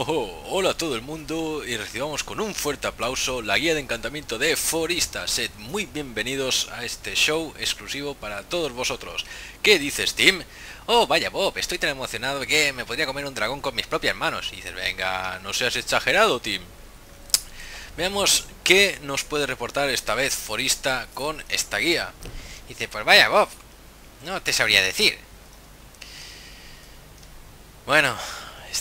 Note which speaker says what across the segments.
Speaker 1: Oh, hola a todo el mundo y recibamos con un fuerte aplauso la guía de encantamiento de Forista. Sed muy bienvenidos a este show exclusivo para todos vosotros. ¿Qué dices, Tim? Oh, vaya Bob, estoy tan emocionado que me podría comer un dragón con mis propias manos. Y dices, venga, no seas exagerado, Tim. Veamos qué nos puede reportar esta vez Forista con esta guía. Y dice, pues vaya Bob, no te sabría decir. Bueno,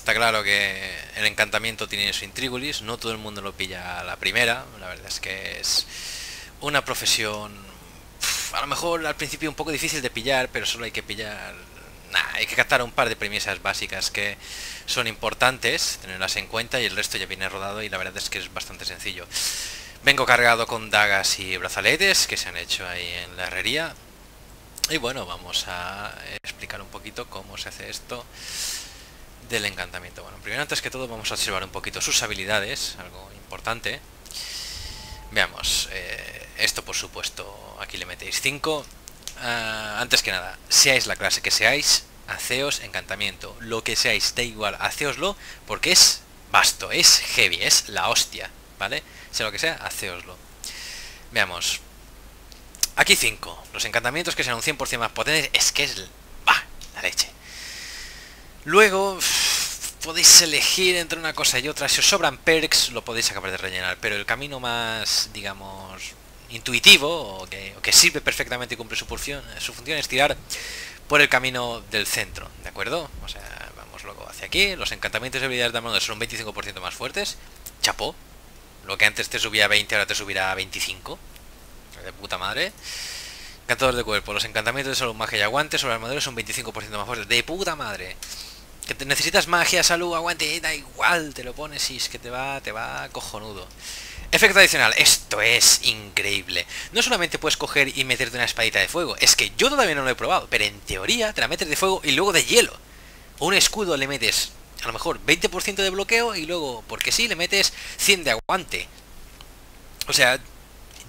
Speaker 1: está claro que el encantamiento tiene su intrigulis, no todo el mundo lo pilla a la primera, la verdad es que es una profesión a lo mejor al principio un poco difícil de pillar, pero solo hay que pillar hay que captar un par de premisas básicas que son importantes, tenerlas en cuenta y el resto ya viene rodado y la verdad es que es bastante sencillo. Vengo cargado con dagas y brazaletes que se han hecho ahí en la herrería. Y bueno, vamos a explicar un poquito cómo se hace esto del encantamiento. Bueno, primero antes que todo vamos a observar un poquito sus habilidades, algo importante. Veamos, eh, esto por supuesto, aquí le metéis 5. Ah, antes que nada, seáis la clase que seáis, haceos encantamiento. Lo que seáis, da igual, haceoslo porque es vasto, es heavy, es la hostia, ¿vale? Sea lo que sea, haceoslo. Veamos. Aquí 5. Los encantamientos que sean un 100% más potentes es que es... ¡Bah! La leche. Luego podéis elegir entre una cosa y otra. Si os sobran perks, lo podéis acabar de rellenar. Pero el camino más, digamos, intuitivo, o que, sirve perfectamente y cumple su función, su función es tirar por el camino del centro, ¿de acuerdo? O sea, vamos luego hacia aquí. Los encantamientos y habilidades de mano son un 25% más fuertes. Chapó. Lo que antes te subía a 20, ahora te subirá a 25. De puta madre. Encantador de cuerpo. Los encantamientos de salud, magia y aguante sobre armadura son 25% más fuertes. De puta madre. Que te necesitas magia, salud, aguante, da igual, te lo pones y es que te va, te va cojonudo. Efecto adicional, esto es increíble. No solamente puedes coger y meterte una espadita de fuego, es que yo todavía no lo he probado, pero en teoría te la metes de fuego y luego de hielo. Un escudo le metes a lo mejor 20% de bloqueo y luego, porque sí, le metes 100 de aguante. O sea,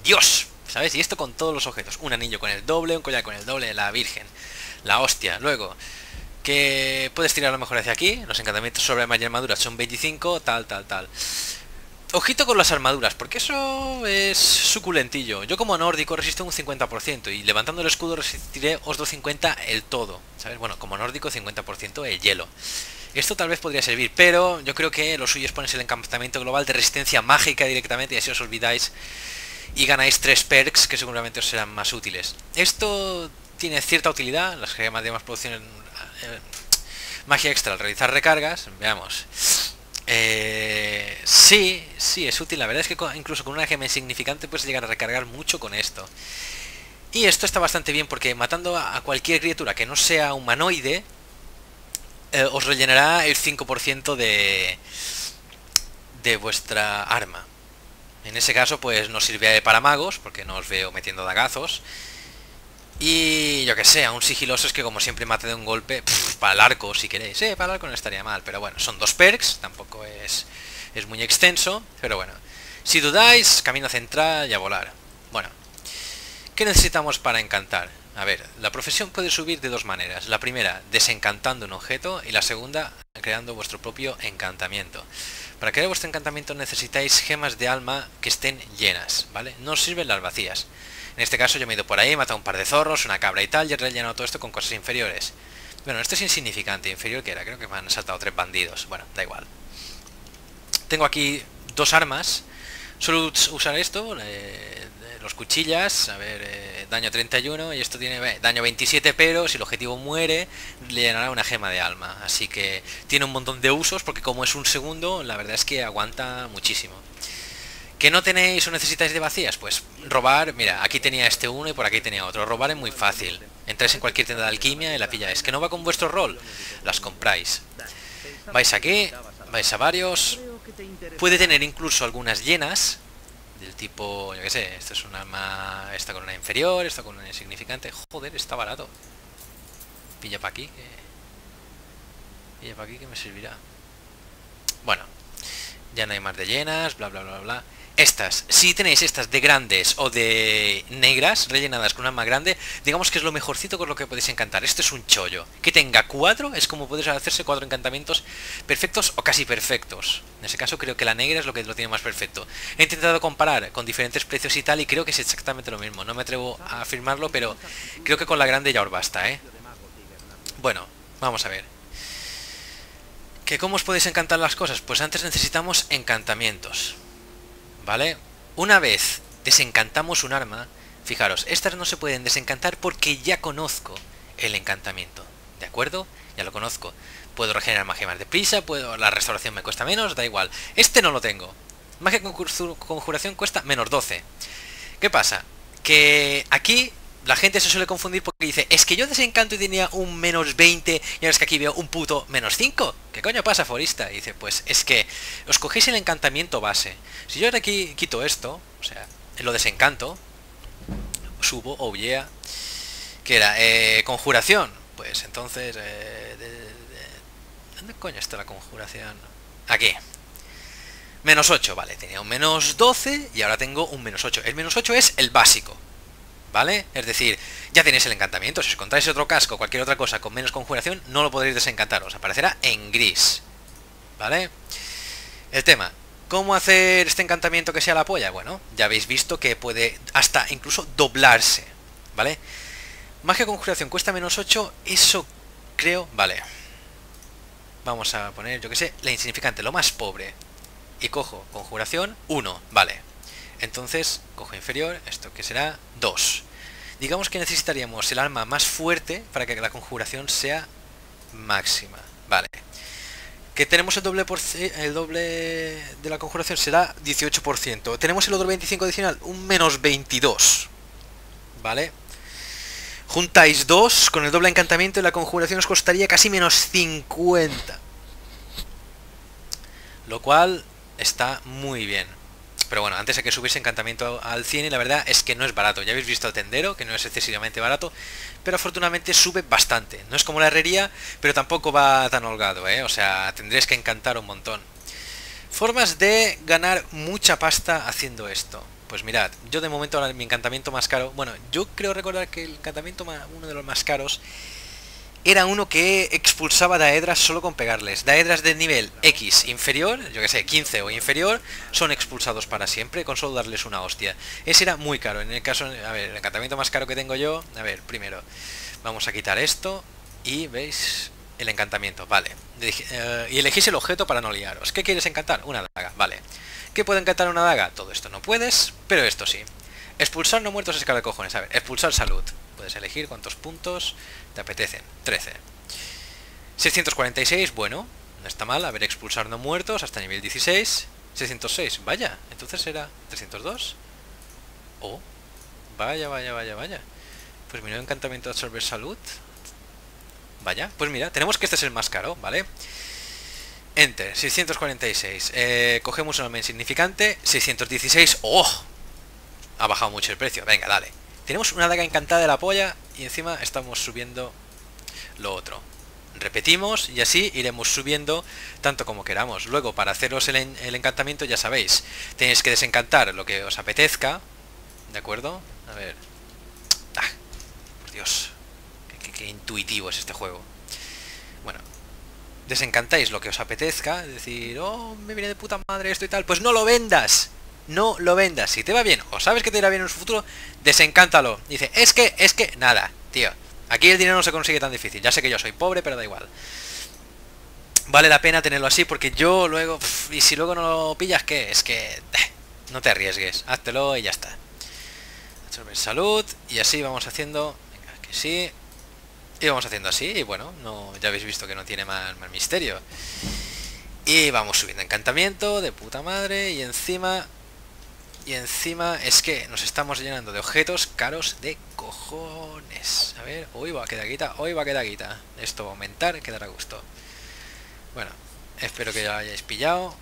Speaker 1: Dios, ¿sabes? Y esto con todos los objetos. Un anillo con el doble, un collar con el doble, la virgen. La hostia. Luego, que puedes tirar a lo mejor hacia aquí. Los encantamientos sobre mayor armadura son 25, tal, tal, tal. Ojito con las armaduras, porque eso es suculentillo. Yo como nórdico resisto un 50% y levantando el escudo resistiré otro 50 el todo. ¿Sabes? Bueno, como nórdico 50% el hielo. Esto tal vez podría servir, pero yo creo que lo suyo es ponerse el encantamiento global de resistencia mágica directamente y así os olvidáis y ganáis tres perks que seguramente os serán más útiles. Esto tiene cierta utilidad, las gemas de más producción eh, magia extra al realizar recargas, veamos. Eh, sí, sí, es útil. La verdad es que incluso con una gema insignificante puedes llegar a recargar mucho con esto. Y esto está bastante bien porque matando a cualquier criatura que no sea humanoide, eh, os rellenará el 5% de, de vuestra arma. En ese caso, pues nos sirve para magos, porque no os veo metiendo dagazos. Y yo que sé, un sigiloso es que como siempre mate de un golpe, para el arco si queréis. Eh, para el arco no estaría mal, pero bueno, son dos perks, tampoco es, es muy extenso, pero bueno. Si dudáis, camino central y a volar. Bueno, ¿qué necesitamos para encantar? A ver, la profesión puede subir de dos maneras. La primera, desencantando un objeto, y la segunda, creando vuestro propio encantamiento. Para crear vuestro encantamiento necesitáis gemas de alma que estén llenas, ¿vale? No sirven las vacías. En este caso yo me he ido por ahí, he matado un par de zorros, una cabra y tal, y he rellenado todo esto con cosas inferiores. Bueno, esto es insignificante, inferior que era, creo que me han saltado tres bandidos. Bueno, da igual. Tengo aquí dos armas. Suelo usar esto, los cuchillas, a ver, eh, daño 31 y esto tiene daño 27, pero si el objetivo muere, le llenará una gema de alma. Así que tiene un montón de usos porque como es un segundo, la verdad es que aguanta muchísimo. ¿Que no tenéis o necesitáis de vacías? Pues robar, mira, aquí tenía este uno y por aquí tenía otro. Robar es muy fácil. Entráis en cualquier tienda de alquimia y la pilláis. ¿Que no va con vuestro rol? Las compráis. Vais aquí, vais a varios. Puede tener incluso algunas llenas. Del tipo, yo qué sé, esto es un arma, esta con una inferior, esta con una insignificante. Joder, está barato. Pilla para aquí, que... Pilla para aquí que me servirá. Bueno, ya no hay más de llenas, bla bla bla bla. Estas, si tenéis estas de grandes o de negras, rellenadas con una más grande, digamos que es lo mejorcito con lo que podéis encantar. Esto es un chollo. Que tenga cuatro es como podéis hacerse cuatro encantamientos perfectos o casi perfectos. En ese caso creo que la negra es lo que lo tiene más perfecto. He intentado comparar con diferentes precios y tal y creo que es exactamente lo mismo. No me atrevo a afirmarlo, pero creo que con la grande ya os basta, ¿eh? Bueno, vamos a ver. ¿Que cómo os podéis encantar las cosas? Pues antes necesitamos encantamientos. ¿Vale? Una vez desencantamos un arma, fijaros, estas no se pueden desencantar porque ya conozco el encantamiento. ¿De acuerdo? Ya lo conozco. Puedo regenerar magia más deprisa, puedo, la restauración me cuesta menos, da igual. Este no lo tengo. Magia conjuración cuesta menos 12. ¿Qué pasa? Que aquí la gente se suele confundir porque dice, es que yo desencanto y tenía un menos 20 y ahora es que aquí veo un puto menos 5. ¿Qué coño pasa, Forista? Y dice, pues es que os cogéis el encantamiento base. Si yo ahora aquí quito esto, o sea, lo desencanto, subo, oh yeah, que era eh, conjuración. Pues entonces, eh, ¿dónde coño está la conjuración? Aquí. Menos 8, vale, tenía un menos 12 y ahora tengo un menos 8. El menos 8 es el básico. ¿Vale? Es decir, ya tenéis el encantamiento, si os contáis otro casco o cualquier otra cosa con menos conjuración, no lo podréis desencantar, os aparecerá en gris, ¿vale? El tema, ¿cómo hacer este encantamiento que sea la polla? Bueno, ya habéis visto que puede hasta incluso doblarse, ¿vale? Magia conjuración cuesta menos 8, eso creo, vale. Vamos a poner, yo que sé, la insignificante, lo más pobre. Y cojo conjuración 1, vale. Entonces, cojo inferior, esto que será 2. Digamos que necesitaríamos el arma más fuerte para que la conjuración sea máxima. Vale. Que tenemos el doble, por, el doble de la conjuración será 18%. Tenemos el otro 25 adicional, un menos 22. ¿Vale? Juntáis 2 con el doble encantamiento y la conjuración os costaría casi menos 50. Lo cual está muy bien. Pero bueno, antes hay que subirse encantamiento al 100 y la verdad es que no es barato. Ya habéis visto el tendero, que no es excesivamente barato, pero afortunadamente sube bastante. No es como la herrería, pero tampoco va tan holgado, ¿eh? O sea, tendréis que encantar un montón. Formas de ganar mucha pasta haciendo esto. Pues mirad, yo de momento mi encantamiento más caro, bueno, yo creo recordar que el encantamiento uno de los más caros era uno que expulsaba daedras solo con pegarles. Daedras de nivel X inferior, yo que sé, 15 o inferior, son expulsados para siempre con solo darles una hostia. Ese era muy caro. En el caso, a ver, el encantamiento más caro que tengo yo, a ver, primero, vamos a quitar esto y veis el encantamiento, vale. Eh, y elegís el objeto para no liaros. ¿Qué quieres encantar? Una daga, vale. ¿Qué puede encantar una daga? Todo esto no puedes, pero esto sí. Expulsar no muertos es cara de cojones. A ver, expulsar salud. Puedes elegir cuántos puntos te apetecen. 13. 646, bueno, no está mal. A ver, expulsar no muertos hasta nivel 16. 606, vaya, entonces era 302. Oh, vaya, vaya, vaya, vaya. Pues mira, encantamiento de absorber salud. Vaya, pues mira, tenemos que este es el más caro, ¿vale? Enter, 646. Eh, cogemos un nombre insignificante. 616. ¡Oh! Ha bajado mucho el precio. Venga, dale. Tenemos una daga encantada de la polla y encima estamos subiendo lo otro. Repetimos y así iremos subiendo tanto como queramos. Luego, para haceros el, encantamiento, ya sabéis, tenéis que desencantar lo que os apetezca. ¿De acuerdo? A ver. Ah, por Dios. qué intuitivo es este juego. Bueno, desencantáis lo que os apetezca, decir, oh, me viene de puta madre esto y tal, pues no lo vendas no lo vendas. Si te va bien o sabes que te irá bien en su futuro, desencántalo. Dice, es que, es que, nada, tío. Aquí el dinero no se consigue tan difícil. Ya sé que yo soy pobre, pero da igual. Vale la pena tenerlo así porque yo luego... y si luego no lo pillas, ¿qué? Es que... Eh, no te arriesgues. Háztelo y ya está. Salud. Y así vamos haciendo... Venga, que sí. Y vamos haciendo así. Y bueno, no ya habéis visto que no tiene más, más misterio. Y vamos subiendo encantamiento de puta madre. Y encima y encima es que nos estamos llenando de objetos caros de cojones. A ver, hoy va a quedar quita, hoy va a quedar quita. Esto va a aumentar, quedará a gusto. Bueno, espero que ya lo hayáis pillado.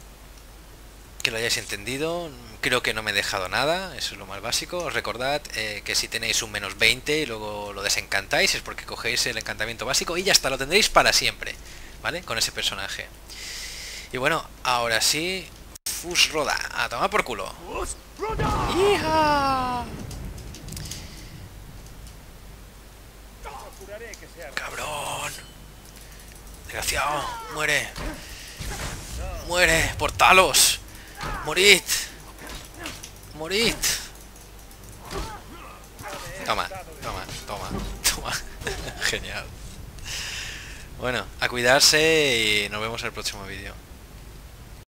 Speaker 1: Que lo hayáis entendido. Creo que no me he dejado nada, eso es lo más básico. Os recordad eh, que si tenéis un menos 20 y luego lo desencantáis es porque cogéis el encantamiento básico y ya está, lo tendréis para siempre, ¿vale? Con ese personaje. Y bueno, ahora sí, Fus Roda. A tomar por culo. ¡Hija! ¡Cabrón! Desgraciado. Muere. Muere. Portalos. Morid. Morid. Toma, toma, toma, toma. Genial. Bueno, a cuidarse y nos vemos en el próximo vídeo.